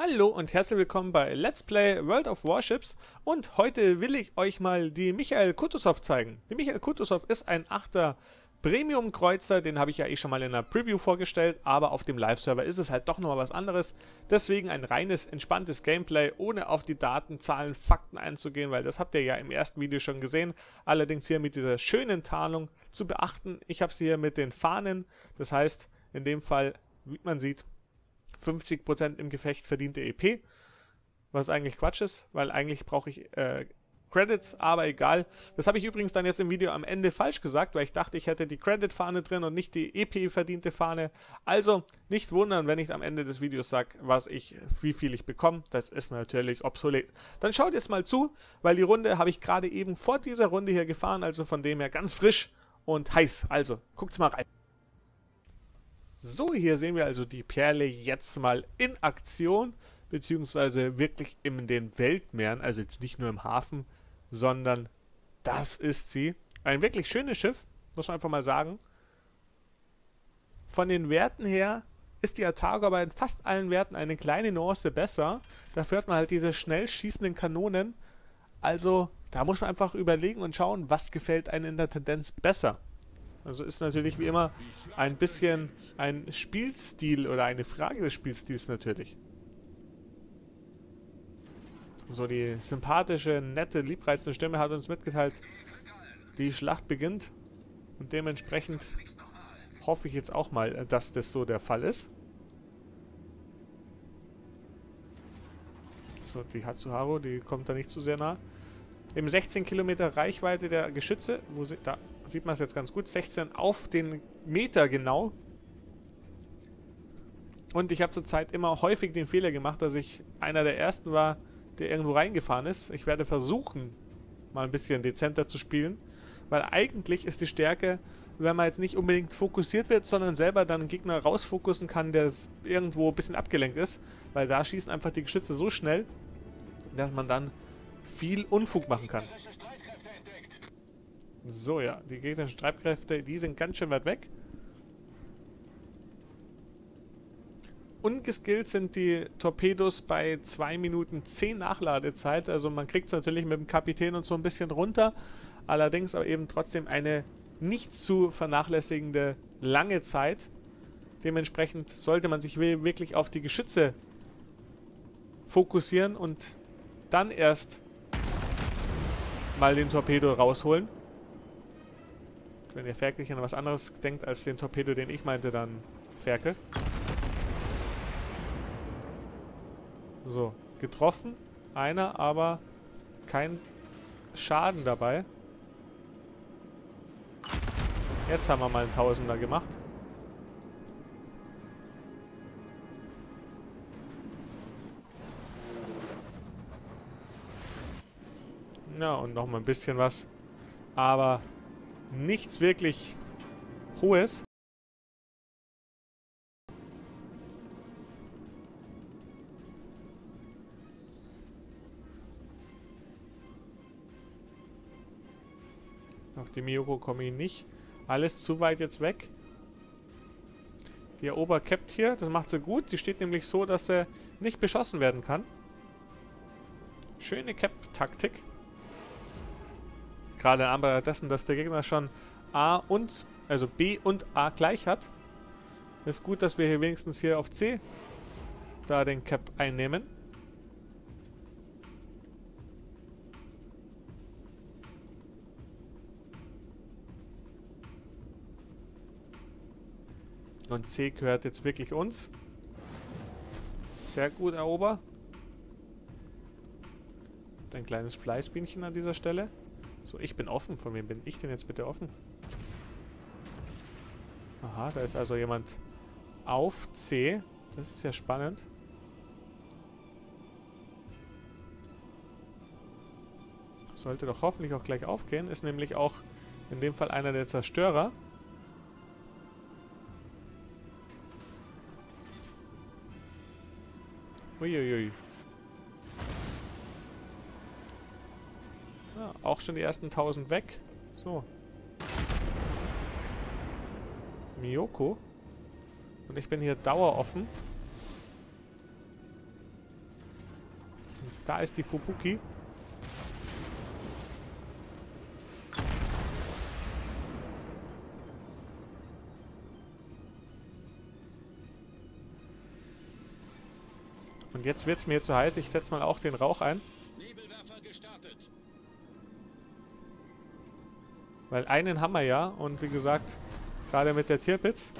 Hallo und herzlich willkommen bei Let's Play World of Warships und heute will ich euch mal die Michael Kutuzov zeigen. Die Michael Kutuzov ist ein 8er Premium-Kreuzer, den habe ich ja eh schon mal in einer Preview vorgestellt, aber auf dem Live-Server ist es halt doch nochmal was anderes. Deswegen ein reines, entspanntes Gameplay, ohne auf die Daten, Zahlen, Fakten einzugehen, weil das habt ihr ja im ersten Video schon gesehen. Allerdings hier mit dieser schönen Tarnung zu beachten. Ich habe sie hier mit den Fahnen, das heißt in dem Fall, wie man sieht, 50% im Gefecht verdiente EP. Was eigentlich Quatsch ist, weil eigentlich brauche ich äh, Credits, aber egal. Das habe ich übrigens dann jetzt im Video am Ende falsch gesagt, weil ich dachte, ich hätte die Credit-Fahne drin und nicht die EP-verdiente Fahne. Also nicht wundern, wenn ich am Ende des Videos sage, was ich, wie viel ich bekomme. Das ist natürlich obsolet. Dann schaut jetzt mal zu, weil die Runde habe ich gerade eben vor dieser Runde hier gefahren, also von dem her ganz frisch und heiß. Also, guckt's mal rein. So, hier sehen wir also die Perle jetzt mal in Aktion, beziehungsweise wirklich in den Weltmeeren, also jetzt nicht nur im Hafen, sondern das ist sie. Ein wirklich schönes Schiff, muss man einfach mal sagen. Von den Werten her ist die Atago aber in fast allen Werten eine kleine Nuance besser. Dafür hat man halt diese schnell schießenden Kanonen. Also da muss man einfach überlegen und schauen, was gefällt einem in der Tendenz besser. Also ist natürlich wie immer ein bisschen ein Spielstil oder eine Frage des Spielstils natürlich. So, die sympathische, nette, liebreizende Stimme hat uns mitgeteilt, die Schlacht beginnt. Und dementsprechend hoffe ich jetzt auch mal, dass das so der Fall ist. So, die Hatsuharu, die kommt da nicht zu sehr nah. Im 16 Kilometer Reichweite der Geschütze, wo sie, da, sieht man es jetzt ganz gut, 16 auf den Meter genau. Und ich habe zurzeit immer häufig den Fehler gemacht, dass ich einer der ersten war, der irgendwo reingefahren ist. Ich werde versuchen, mal ein bisschen dezenter zu spielen, weil eigentlich ist die Stärke, wenn man jetzt nicht unbedingt fokussiert wird, sondern selber dann einen Gegner rausfokussen kann, der irgendwo ein bisschen abgelenkt ist, weil da schießen einfach die Geschütze so schnell, dass man dann viel Unfug machen kann. So, ja. Die gegnerischen Treibkräfte, die sind ganz schön weit weg. Ungeskillt sind die Torpedos bei 2 Minuten 10 Nachladezeit. Also man kriegt es natürlich mit dem Kapitän und so ein bisschen runter. Allerdings aber eben trotzdem eine nicht zu vernachlässigende lange Zeit. Dementsprechend sollte man sich wirklich auf die Geschütze fokussieren und dann erst mal den Torpedo rausholen. Wenn ihr Ferkelchen an was anderes denkt als den Torpedo, den ich meinte, dann Ferkel. So, getroffen. Einer, aber kein Schaden dabei. Jetzt haben wir mal einen Tausender gemacht. Ja, und noch mal ein bisschen was. Aber nichts wirklich Hohes. Auf die Miyoko komme ich nicht. Alles zu weit jetzt weg. Die Erober capt hier. Das macht sie gut. Sie steht nämlich so, dass sie nicht beschossen werden kann. Schöne Cap-Taktik. Gerade aber dessen, dass der Gegner schon A und, also B und A gleich hat. Ist gut, dass wir hier wenigstens hier auf C da den Cap einnehmen. Und C gehört jetzt wirklich uns. Sehr gut, Erober. Ein kleines Fleißbienchen an dieser Stelle. So, ich bin offen. Von wem bin ich denn jetzt bitte offen? Aha, da ist also jemand auf C. Das ist ja spannend. Sollte doch hoffentlich auch gleich aufgehen. Ist nämlich auch in dem Fall einer der Zerstörer. Schon die ersten 1000 weg. So. Miyoko. Und ich bin hier daueroffen. Da ist die Fubuki. Und jetzt wird es mir zu heiß. Ich setze mal auch den Rauch ein. Weil einen haben wir ja. Und wie gesagt, gerade mit der Tierpitz.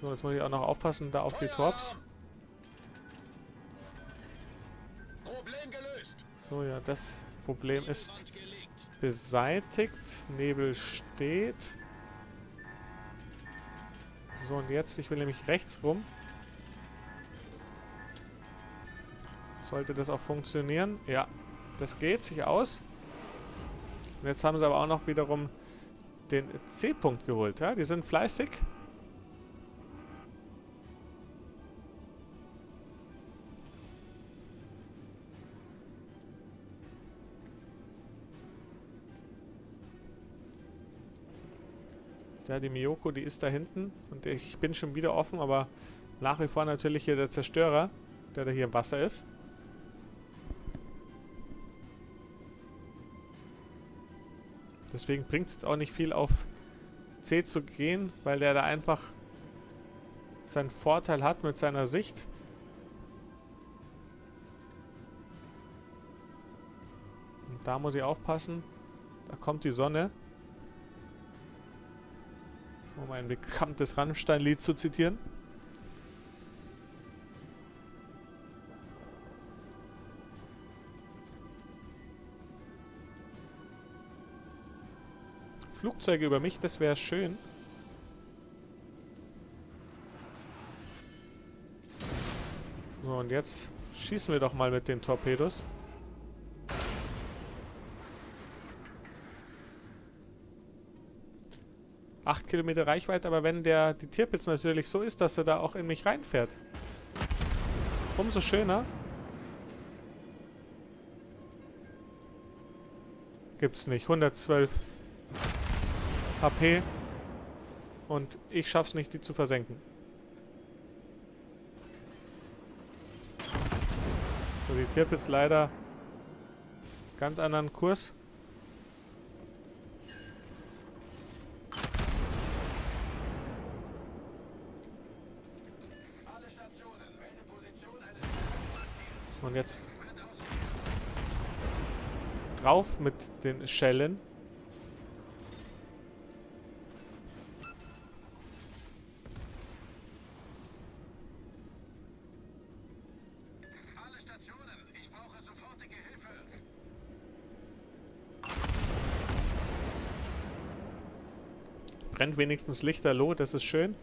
So, jetzt muss ich auch noch aufpassen, da auf die Torps. So, ja, das Problem ist beseitigt. Nebel steht. So, und jetzt, ich will nämlich rechts rum. Sollte das auch funktionieren? Ja, das geht sich aus. Und jetzt haben sie aber auch noch wiederum den C-Punkt geholt. Ja? Die sind fleißig. Ja, die Miyoko, die ist da hinten. Und ich bin schon wieder offen, aber nach wie vor natürlich hier der Zerstörer, der da hier im Wasser ist. Deswegen bringt es jetzt auch nicht viel auf C zu gehen, weil der da einfach seinen Vorteil hat mit seiner Sicht. Und da muss ich aufpassen. Da kommt die Sonne um ein bekanntes Rammstein-Lied zu zitieren. Flugzeuge über mich, das wäre schön. So, und jetzt schießen wir doch mal mit den Torpedos. 8 Kilometer Reichweite, aber wenn der die Tierpitz natürlich so ist, dass er da auch in mich reinfährt, umso schöner. Gibt's nicht. 112 HP und ich schaff's nicht, die zu versenken. So, die Tierpitz leider ganz anderen Kurs. Und jetzt drauf mit den Schellen. Brennt wenigstens Lichterloh, das ist schön.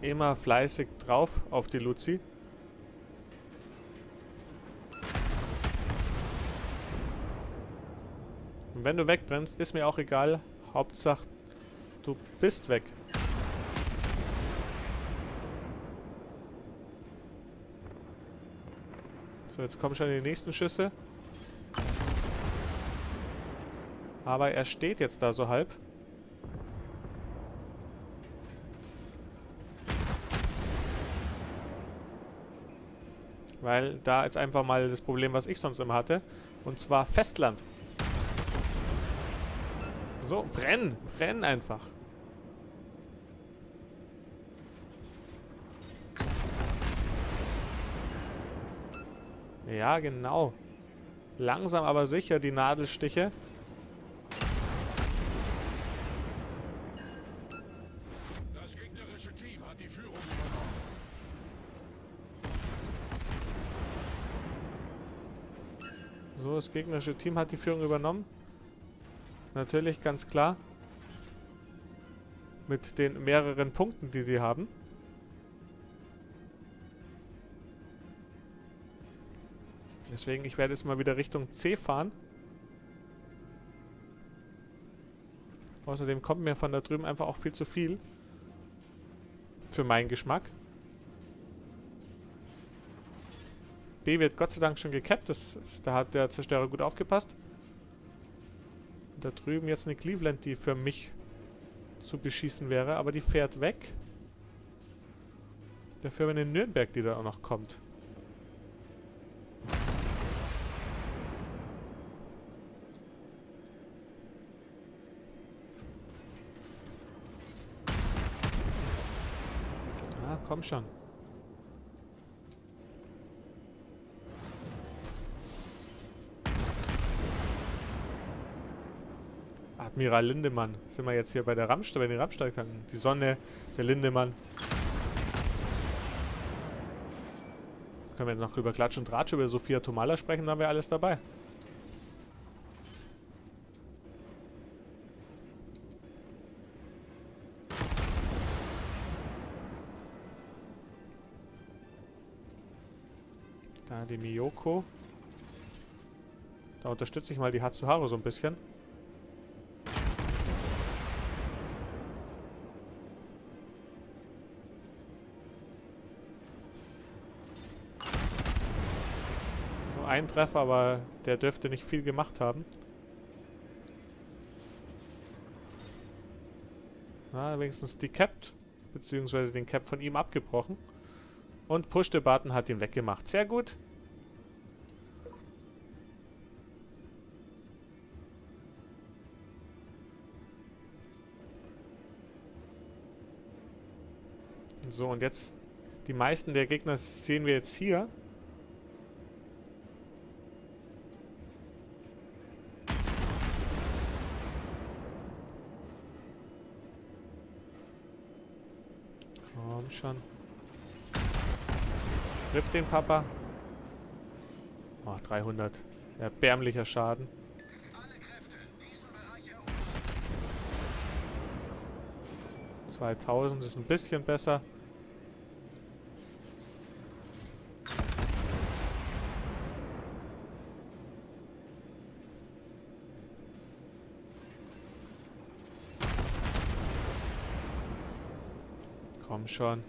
immer fleißig drauf auf die Luzi. Und wenn du wegbrennst, ist mir auch egal. Hauptsache, du bist weg. So, jetzt kommen schon die nächsten Schüsse. Aber er steht jetzt da so halb. Weil da ist einfach mal das Problem, was ich sonst immer hatte. Und zwar Festland. So, brenn. Brenn einfach. Ja, genau. Langsam aber sicher die Nadelstiche. So, das gegnerische Team hat die Führung übernommen. Natürlich, ganz klar. Mit den mehreren Punkten, die sie haben. Deswegen, ich werde jetzt mal wieder Richtung C fahren. Außerdem kommt mir von da drüben einfach auch viel zu viel. Für meinen Geschmack. B wird Gott sei Dank schon gekappt. Das, da hat der Zerstörer gut aufgepasst. Da drüben jetzt eine Cleveland, die für mich zu beschießen wäre, aber die fährt weg. Dafür haben wir eine Nürnberg, die da auch noch kommt. Ah, komm schon. Admiral Lindemann. Sind wir jetzt hier bei der Rammstein, bei den Rammstein-Tanken. Die Sonne, der Lindemann. Können wir jetzt noch über Klatsch und Tratsch, über Sophia Tomala sprechen, dann haben wir alles dabei. Da die Miyoko. Da unterstütze ich mal die Hatsuharu so ein bisschen. Einen Treffer, aber der dürfte nicht viel gemacht haben. Na, wenigstens die Capped, beziehungsweise den Cap von ihm abgebrochen. Und Push the Button hat ihn weggemacht. Sehr gut. So, und jetzt die meisten der Gegner sehen wir jetzt hier. Schon. Trifft den Papa. Oh, 300. Erbärmlicher Schaden. 2000 ist ein bisschen besser. Komm schon.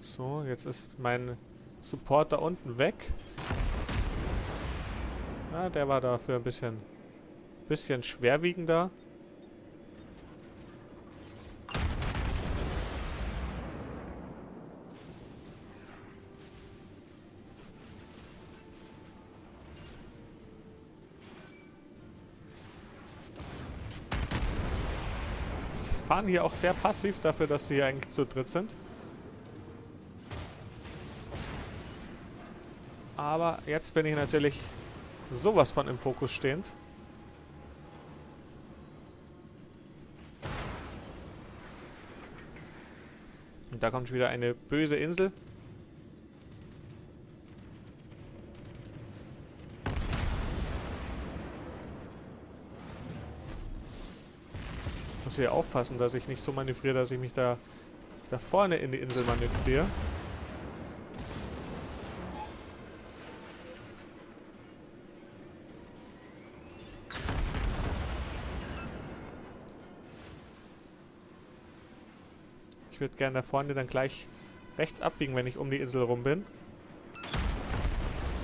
So, jetzt ist mein Support da unten weg. Ja, der war dafür ein bisschen, bisschen schwerwiegender. Fahren hier auch sehr passiv dafür, dass sie hier eigentlich zu dritt sind. Aber jetzt bin ich natürlich sowas von im Fokus stehend. Und da kommt wieder eine böse Insel. Muss hier aufpassen, dass ich nicht so manövriere, dass ich mich da, da vorne in die Insel manövriere. Ich würde gerne da vorne dann gleich rechts abbiegen, wenn ich um die Insel rum bin.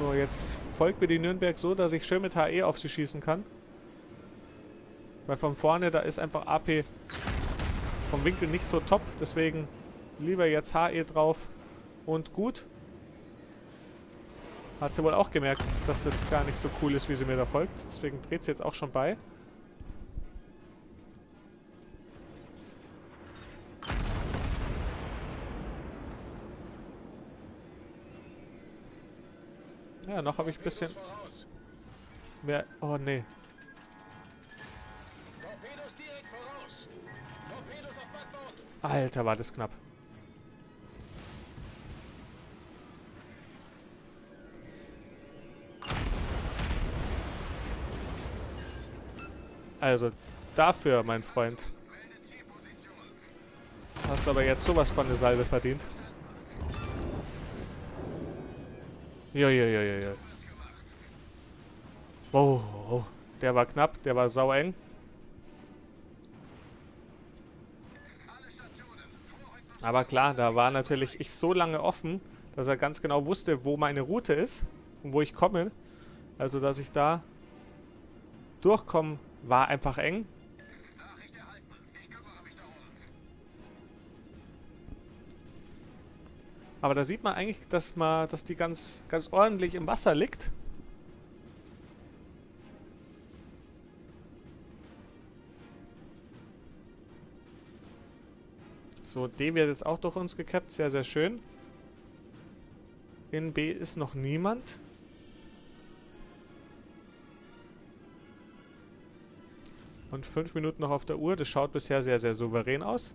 So, jetzt folgt mir die Nürnberg so, dass ich schön mit HE auf sie schießen kann. Weil von vorne, da ist einfach AP vom Winkel nicht so top. Deswegen lieber jetzt HE drauf und gut. Hat sie wohl auch gemerkt, dass das gar nicht so cool ist, wie sie mir da folgt. Deswegen dreht sie jetzt auch schon bei. Ja, noch habe ich ein bisschen mehr... Oh, nee. Alter, war das knapp. Also, dafür, mein Freund. Hast aber jetzt sowas von eine Salbe verdient. Ja, ja, ja. Oh, oh, der war knapp, der war sau eng. Aber klar, da war natürlich ich so lange offen, dass er ganz genau wusste, wo meine Route ist und wo ich komme. Also, dass ich da durchkomme, war einfach eng. Aber da sieht man eigentlich, dass man, dass die ganz, ganz ordentlich im Wasser liegt. So, D wird jetzt auch durch uns gekappt. Sehr, sehr schön. In B ist noch niemand. Und fünf Minuten noch auf der Uhr. Das schaut bisher sehr, sehr souverän aus.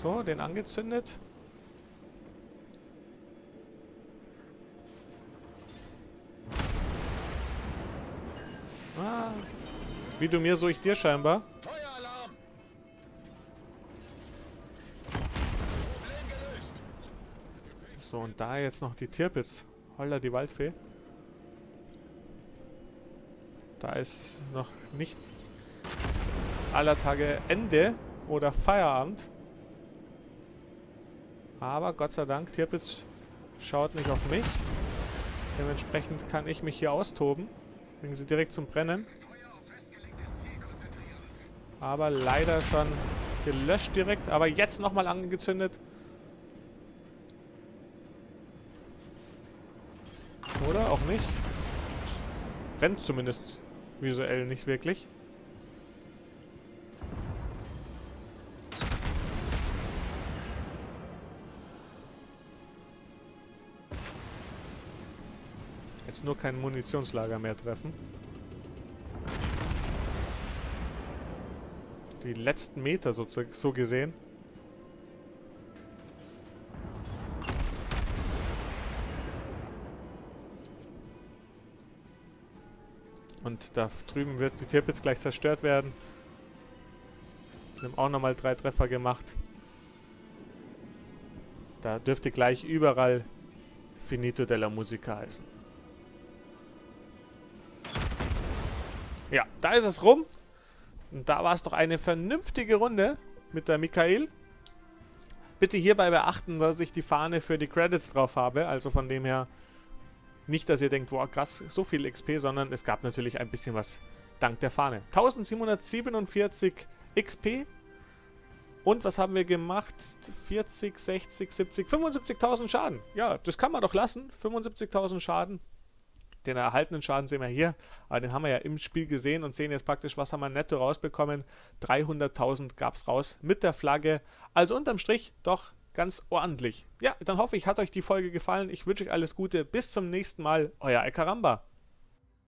So, den angezündet. Ah, wie du mir, so ich dir scheinbar. So, und da jetzt noch die Tirpitz. Holla, die Waldfee. Da ist noch nicht aller Tage Ende oder Feierabend. Aber Gott sei Dank, Tirpitz schaut nicht auf mich. Dementsprechend kann ich mich hier austoben. Bringen sie direkt zum Brennen. Aber leider schon gelöscht direkt. Aber jetzt nochmal angezündet. Oder? Auch nicht. Brennt zumindest visuell nicht wirklich. Jetzt nur kein Munitionslager mehr treffen. Die letzten Meter so, so gesehen. Und da drüben wird die Tirpitz gleich zerstört werden. Wir haben auch nochmal drei Treffer gemacht. Da dürfte gleich überall Finito della Musica heißen. Ja, da ist es rum. Und da war es doch eine vernünftige Runde mit der Michael. Bitte hierbei beachten, dass ich die Fahne für die Credits drauf habe. Also von dem her nicht, dass ihr denkt, wow, krass, so viel XP, sondern es gab natürlich ein bisschen was dank der Fahne. 1747 XP. Und was haben wir gemacht? 40, 60, 70, 75.000 Schaden. Ja, das kann man doch lassen. 75.000 Schaden. Den erhaltenen Schaden sehen wir hier, aber den haben wir ja im Spiel gesehen und sehen jetzt praktisch, was haben wir netto rausbekommen. 300.000 gab es raus mit der Flagge. Also unterm Strich doch ganz ordentlich. Ja, dann hoffe ich, hat euch die Folge gefallen. Ich wünsche euch alles Gute. Bis zum nächsten Mal. Euer Ekaramba.